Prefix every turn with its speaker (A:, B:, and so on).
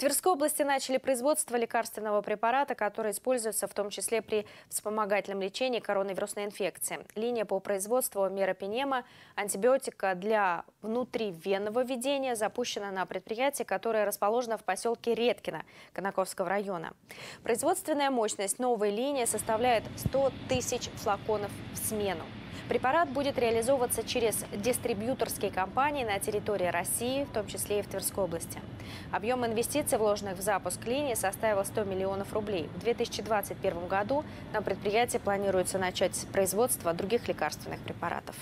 A: Тверской области начали производство лекарственного препарата, который используется в том числе при вспомогательном лечении коронавирусной инфекции. Линия по производству меропинема, антибиотика для внутривенного введения, запущена на предприятии, которое расположено в поселке Редкино Конаковского района. Производственная мощность новой линии составляет 100 тысяч флаконов в смену. Препарат будет реализовываться через дистрибьюторские компании на территории России, в том числе и в Тверской области. Объем инвестиций, вложенных в запуск линии, составил 100 миллионов рублей. В 2021 году на предприятии планируется начать производство других лекарственных препаратов.